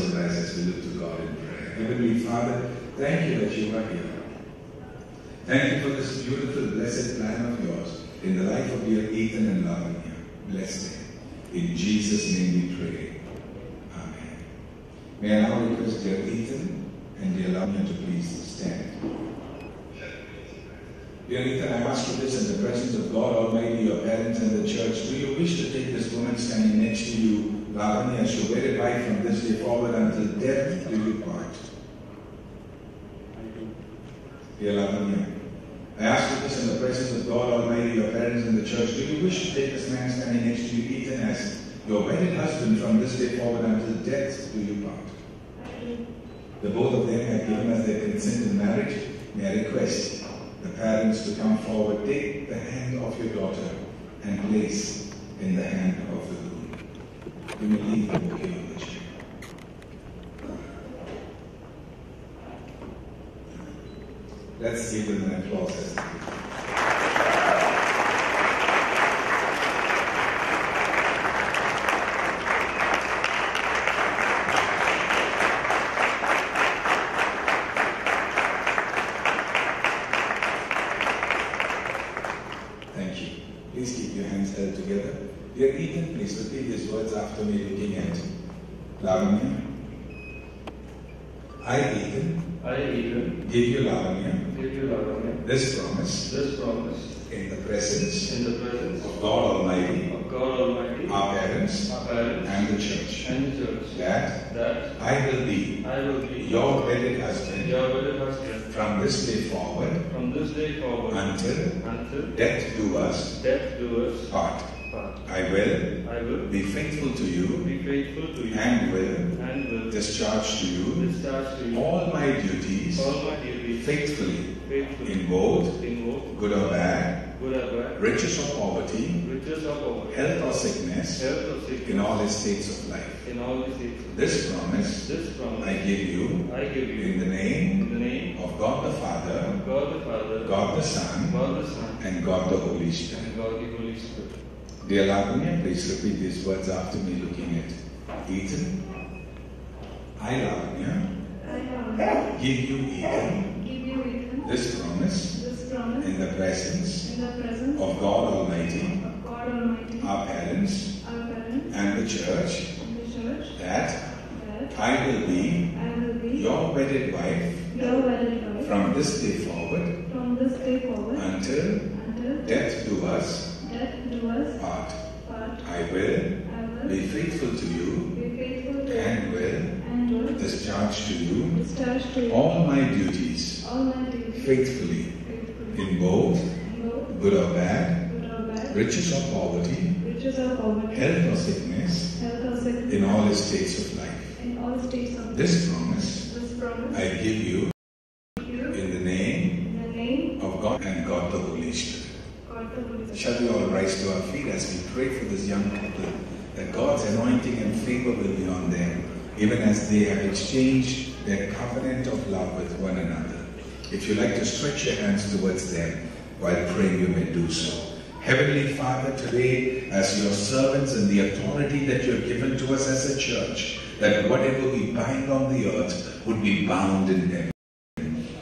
our eyes as we look to God in prayer. Heavenly Father, thank you that you are here. Thank you for this beautiful, blessed plan of yours in the life of dear Ethan and Lavanya. Bless them. In Jesus' name we pray. Amen. May I now request dear Ethan and dear Lavanya to please stand. Dear Ethan, I ask you this in the presence of God Almighty, your parents and the church. Do you wish to take this woman standing next to you, Lavanya, and she'll wear it from this day forward until death do you part? Dear Lavanya, I ask you this in the presence of God Almighty, your parents and the church. Do you wish to take this man standing next to you, Ethan, as your wedded husband from this day forward until death do you part? The both of them have given us their consent in marriage. May I request the parents to come forward, take the hand of your daughter and place in the hand of the groom. Let's give them an applause as they do. Thank you. Please keep your hands held together. Dear Ethan, please repeat these words after me looking at Lavanya. I, Ethan, I, Ethan, give you Lavanya give you Lavanya this promise this promise in the presence in the presence of God Almighty, of God Almighty, our parents, our parents, and the church, and the church, that I will be I will be your wedded husband your wedded husband from this day forward from this day forward until until death do us death do us part. I will I will be faithful to you be faithful to you and will and will discharge to you discharge to you all my duties all my duties faithfully faithfully in both in both good or bad, good or bad, riches or poverty, riches or poverty, health or sickness, health or sickness, in all states of life. in all the states. This promise This promise I give you I give you in the name in the name of God the Father, God the Father, God the Son, God the Son, and God the Holy Spirit. and God the Holy Spirit. Dear Lavanya, please repeat these words after me looking at Ethan. I, Lavanya, I Lavanya, give you Ethan give you Ethan this promise. This promise. In the presence in the presence of God Almighty, of God Almighty, our parents, our parents, and the church. And the church, that that I will be I will be your wedded wife your wedded wife from this day forward from this day forward until until death do us death do us part. part. I will I will be faithful to you be faithful to and will and will discharge to you discharge to you all my duties all my duties faithfully faithfully, in both in both good or bad, good or bad, riches or poverty, riches or poverty, health or sickness, health or sickness, in all states of life. in all states of This promise this promise. I give you in the name in the name of God and God the Holy Spirit. of God the Holy Spirit. Shall we all rise to our feet as we pray for this young couple that God's anointing and favor will be on them, even as they have exchanged their covenant of love with one another. If you like to stretch your hands towards them while praying, you may do so. Heavenly Father, today, as your servants and the authority that you have given to us as a church, that whatever we bind on the earth would be bound in heaven.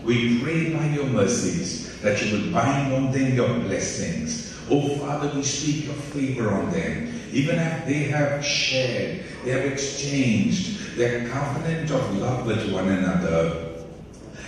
We pray by your mercies that you will bind on them your blessings. Oh Father, we speak your favor on them. Even as they have shared, they have exchanged their covenant of love with one another.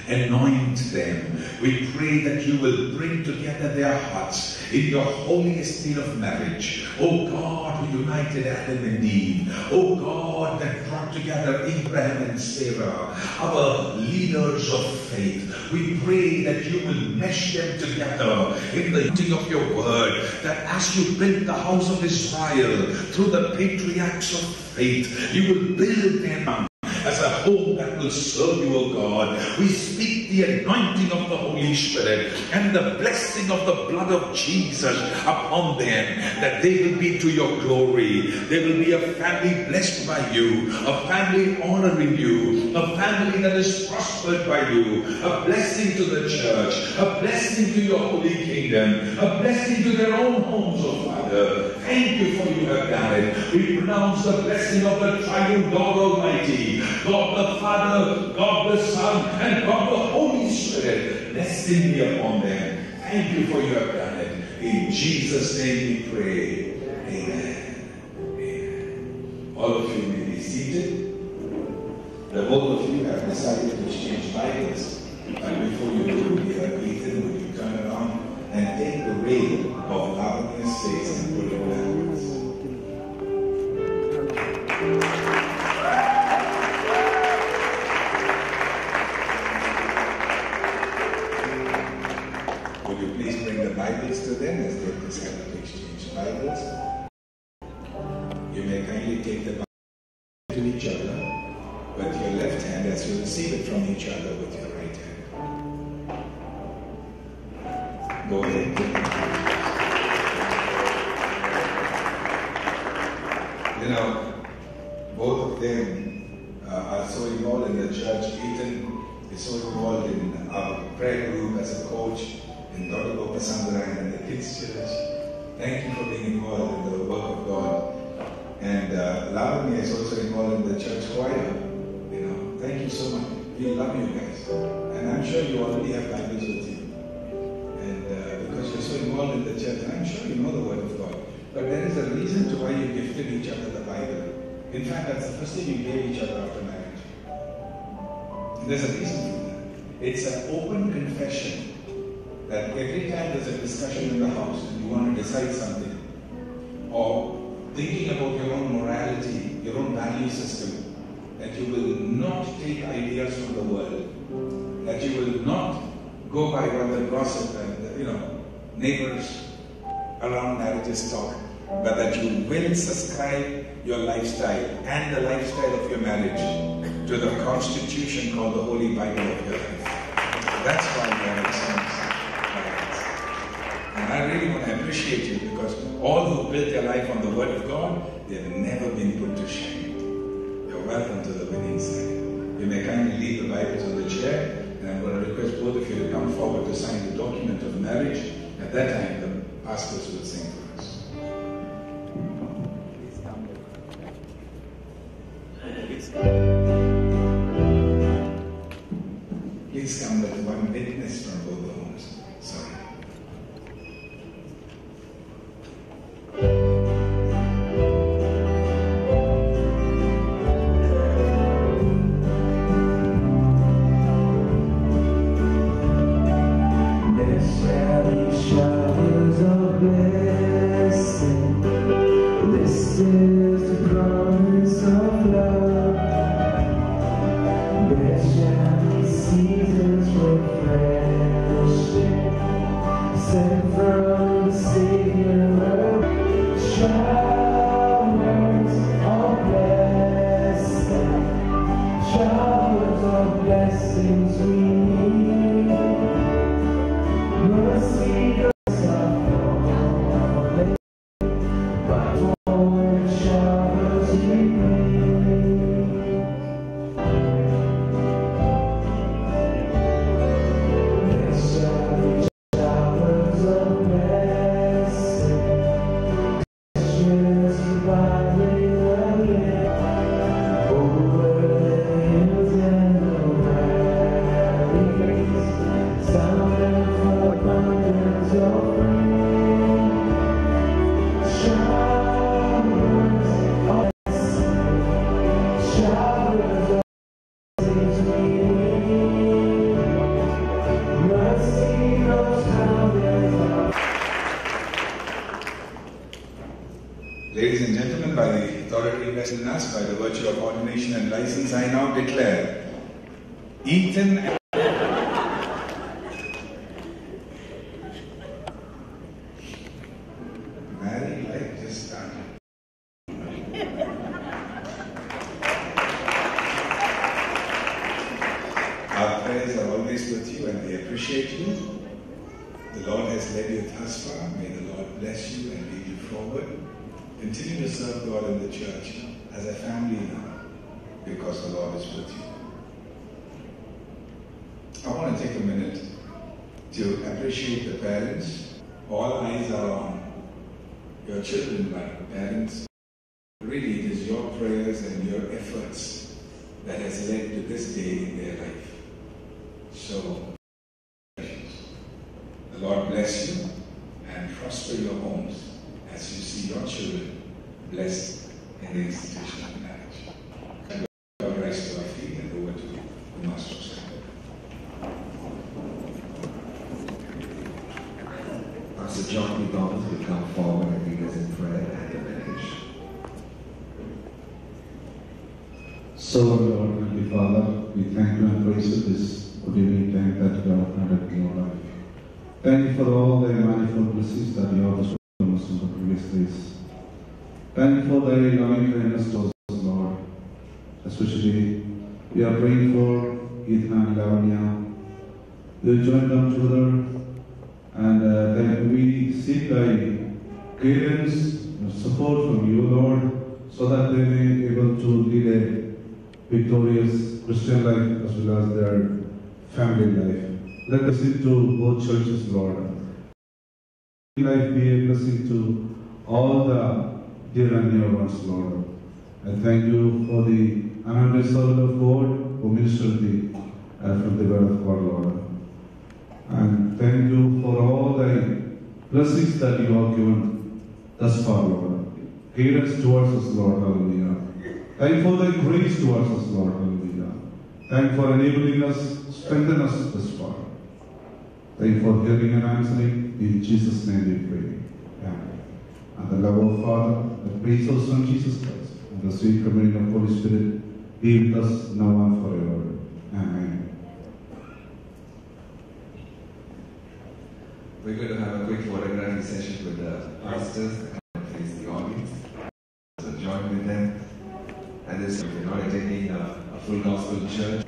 Anoint them. We pray that you will bring together their hearts in your holiest state of marriage. Oh God, who united Adam and Eve. Oh God, that brought together Abraham and Sarah, our leaders of faith. We pray that you will mesh them together in the unity of your word. That as you built the house of Israel through the patriarchs of faith, you will build them up as a that serve you, O God. We speak the anointing of the Holy Spirit and the blessing of the blood of Jesus upon them, that they will be to your glory. They will be a family blessed by you, a family honoring you, a family that is prospered by you, a blessing to the church, a blessing to your holy kingdom, a blessing to their own homes, O Father. Thank you for you have done it. We pronounce the blessing of the triune God Almighty, God the Father, God the Son, and God the Holy Spirit. Blessing be upon them. Thank you for you have done it. In Jesus' name we pray. Amen. Amen. All of you may be seated. The both of you have decided to exchange Bibles. And before you do, dear Ethan, would you turn around and take the backwards? Would you please bring the Bibles to them as they decided to exchange Bibles? You may kindly take the Bible to each other with your left hand as you receive it from each other with your right hand. Go ahead. You know, both of them uh, are so involved in the church. Ethan is so involved in our prayer group as a coach in Dodogo Pasandra and the kids' church. Thank you for being involved in the work of God. And uh, Lavanya is also involved in the church choir. You know, thank you so much. We love you guys. And I'm sure you already have Bibles with you. And uh, because you're so involved in the church, I'm sure you know the Word of God. But there is a reason to why you gifted each other the Bible. In fact, that's the first thing you gave each other after marriage. There's a reason for that. It's an open confession that every time there's a discussion in the house and you want to decide something, or thinking about your own morality, your own value system, that you will not take ideas from the world, that you will not go by what the gossip and the, you know neighbors around marriages talk, but that you will subscribe your lifestyle and the lifestyle of your marriage to the constitution called the Holy Bible of your life. That's why are excellence. And I really want to appreciate you because all who built their life on the Word of God, they have never been put to shame. You're welcome to the winning side. You may kindly leave the Bibles on the chair, and I'm going to request both of you to come forward to sign the document of marriage. At that time, pastors sing for us. Please come with one witness from both blessings we Ladies and gentlemen, by the authority vested in us, by the virtue of ordination and license, I now declare Ethan and married life just started. Our prayers are always with you and we appreciate you. The Lord has led you thus far. May the Lord bless you and lead you forward. Continue to serve God in the church as a family now because the Lord is with you. I want to take a minute to appreciate the parents. All eyes are on your children, but parents, really it is your prayers and your efforts that has led to this day in their life. So, the Lord bless you and prosper your homes as you see your children blessed in the institution of marriage. God rise to our feet and over to the Master of Sacrament. Pastor John P. Thomas will come forward and lead us in prayer and the benediction. So, Lord, Heavenly Father, we thank you and praise you this evening time that you have granted in your life. Thank you for all the manifold blessings that you have on us in the previous days. Thank you for thy loving kindness to us, Lord. Especially, we are praying for Ethan and Lavanya. You join them together and uh, then we seek thy guidance and support from you, Lord, so that they may be able to lead a victorious Christian life as well as their family life. Let us see to both churches, Lord. Life be a blessing to all the dear and near ones, Lord. I thank you for the anointed servant of God who ministered the, uh, from the word of God, Lord. And thank you for all thy blessings that you have given thus far, Lord. Guidance towards us, Lord, hallelujah. Thank you for thy grace towards us, Lord, hallelujah. Thank for enabling us, strengthen us. Thank you for hearing and answering. In Jesus' name we pray. Amen. And the love of Father, the grace of Son Jesus Christ, and the sweet communion of Holy Spirit be with us now and forever. Amen. We're going to have a quick photography session with the pastors and face the audience. So join with them. And this, you're not attending a, a full gospel church,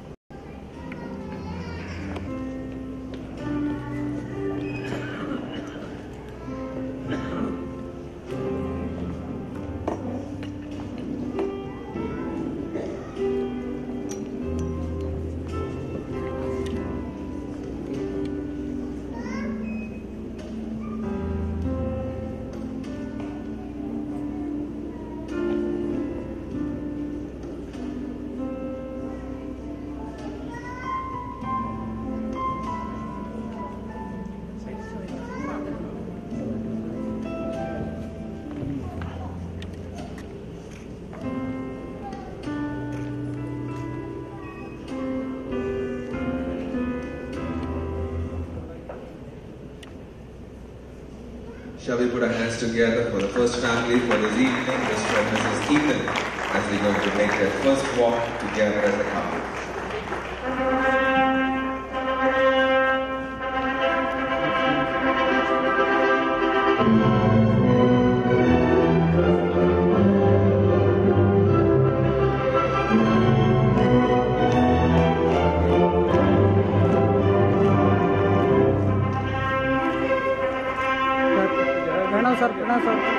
Shall we put our hands together for the first family for this evening, Mr. and Mrs. Ethan, as they're going to make their first walk together as a couple. ना sir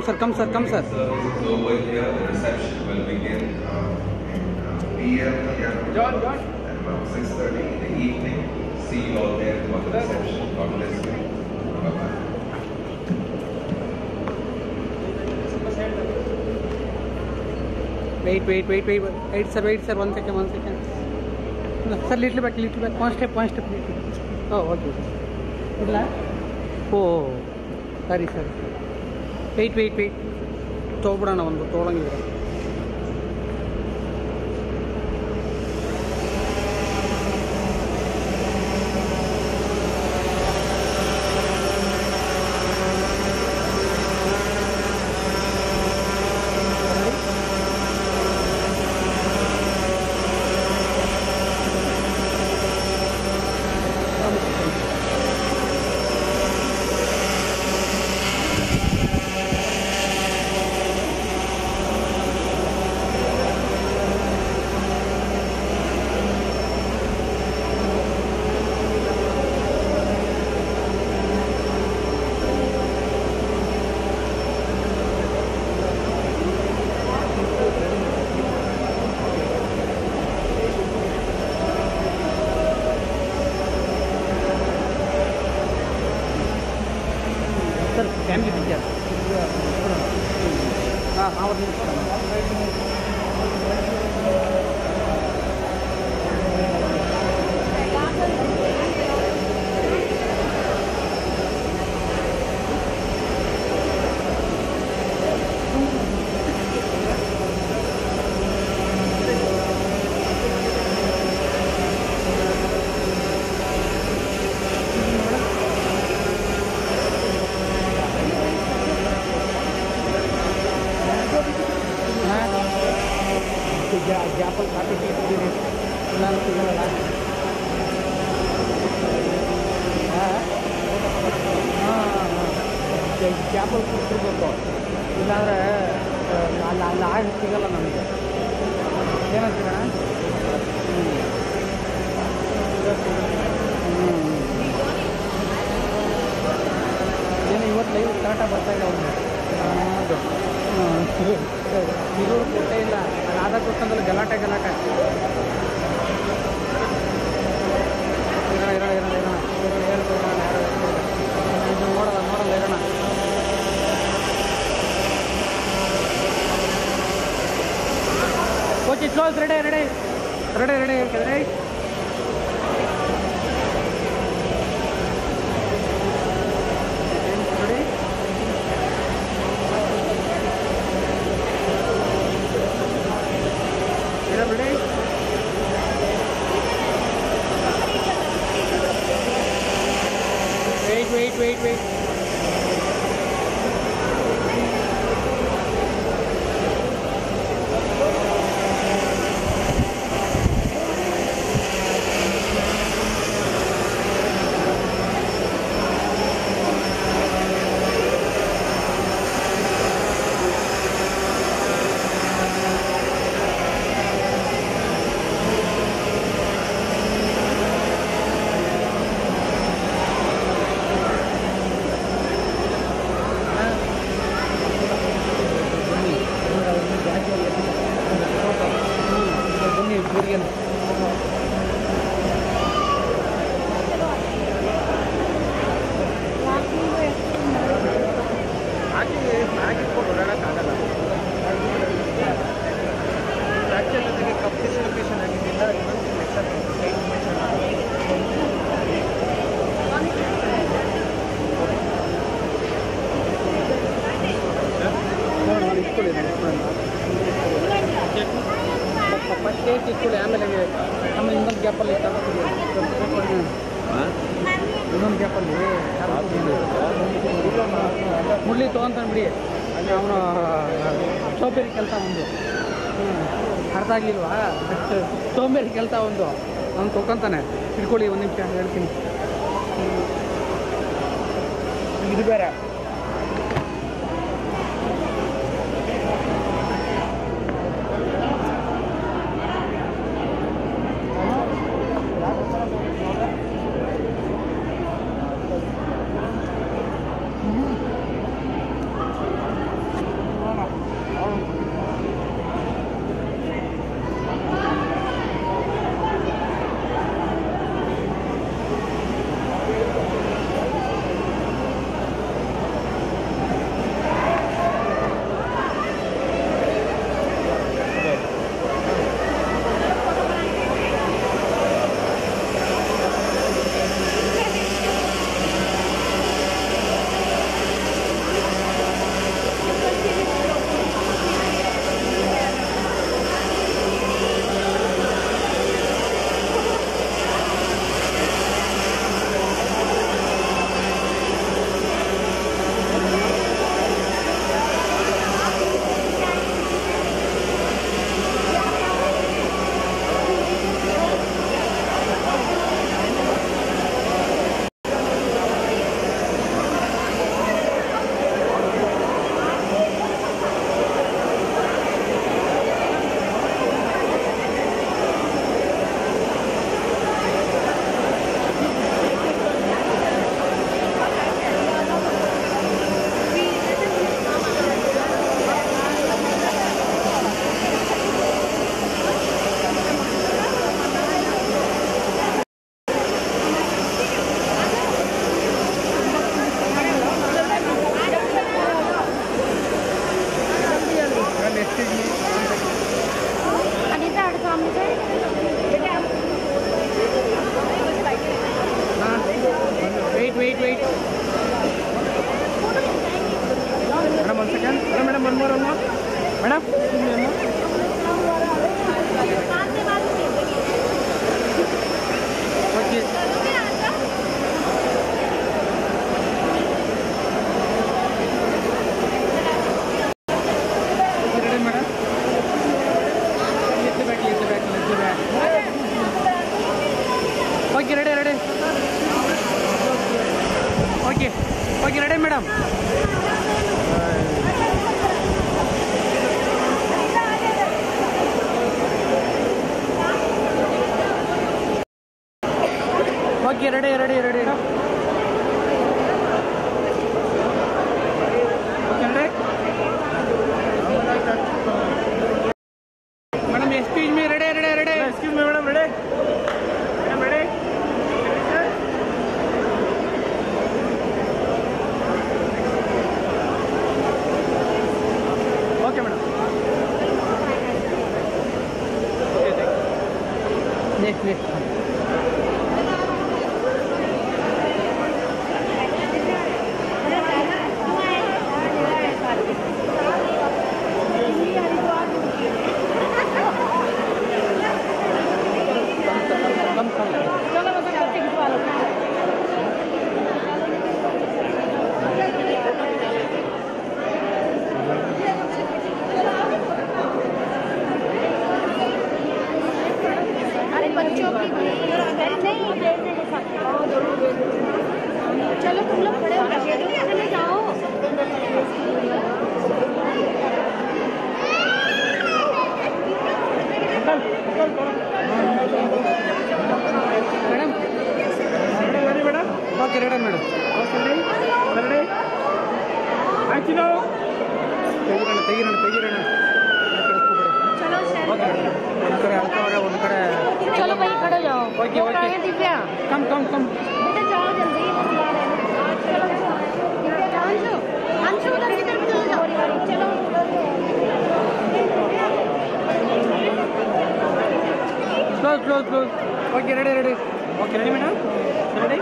come sir, come sir, come sir. So here, the reception will begin uh, PM John, John. at about 6.30 in the evening. See you all there for the reception. God bless you. Bye-bye. Wait, wait, wait, wait, wait, sir, wait, sir, one second, one second. No, sir, little back, little back, one step, one step, little back. Oh, okay. Good luck. Oh, sorry, sorry. Wait wait weight ತೊಗೊಬಿಡೋಣ ಒಂದು ತೊಗೊಳಂಗಿದ್ರೆ sir family picture ಹಾಂ ಅವ್ರ ನ್ಯಾಯ ಸಿಗಲ್ಲ ನಮಗೆ. ಏನಂತೀರ? ಏನು ಇವತ್ತು live ಕರೆಕ್ಟಾಗಿ ಬರ್ತಾ ಇದೆ ಅವ್ರಿಗೆ. ಕೊಟ್ಟೇ ಇಲ್ಲ. ಅದಾದ ಗೊತ್ತಂದ್ರೆ ಗಲಾಟೆ ಗಲಾಟೆ goes, ready, ready. Ready, ready, ready. Wait, wait, wait. ಕೆಲಸ ಒಂದು. ಅರ್ಥ ಆಗಲಿಲ್ವಾ ಸೋಂಬೇರಿ ಕೆಲಸ ಒಂದು. ಅವ್ನು ತೊಗೊತಾನೆ ಇಟ್ಕೊಳ್ಳಿ ಒಂದು ನಿಮಿಷ ಹೇಳ್ತೀನಿ. ಇದು ಬೇರೆ. Okay, ready, ready, close, close, close. Okay, ready, ready. Okay, ready, madam? Ready?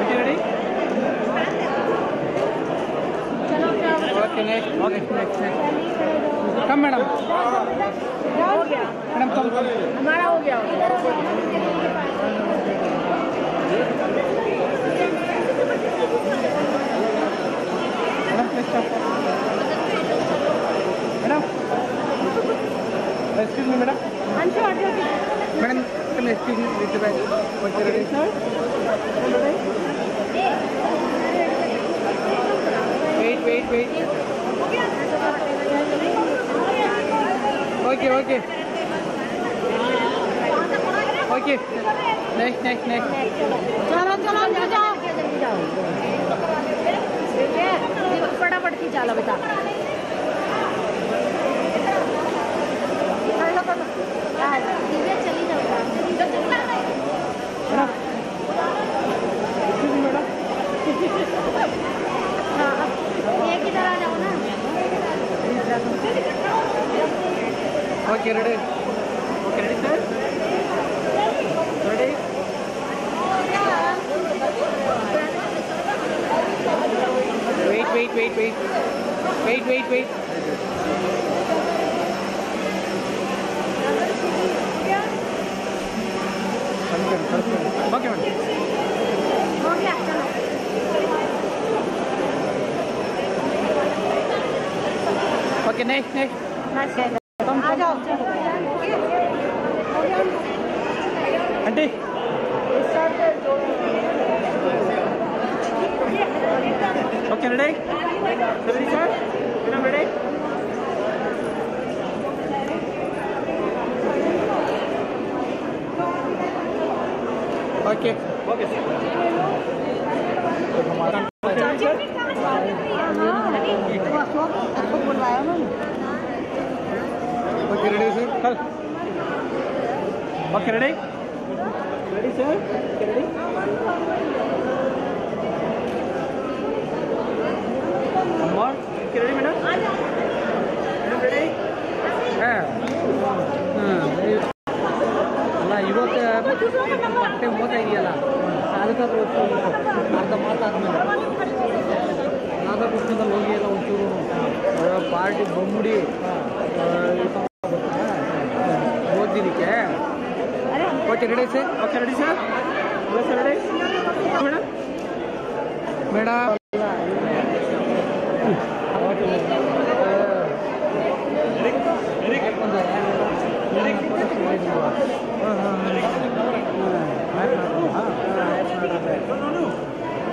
Okay, ready? Okay, next, okay, next, next. Come, madam. हो गया मैडम कम हमारा हो गया madam excuse me madam madam come excuse me with back wait wait wait okay okay okay next next next चलो चलो अंदर जाओ। फटाफट की चलो बेटा। Okay ready wait, wait. Wait, wait, wait. Okay, okay. Okay, next, next. Ready sir ready ಅಮ್ಮ ready madam ready ಇವತ್ತು ಇದೆಯಲ್ಲ? ಅದಕ್ಕೆ ಅರ್ಧ ಮಾತಾದ್ಮೇಲೆ. ನಾಲ್ಕು ಪುಸ್ತಕದಲ್ಲಿ ಹೋಗಿ ಎಲ್ಲ ಒಂಚೂರು ಪಾರ್ಟಿ ಬೊಮ್ಮಡಿ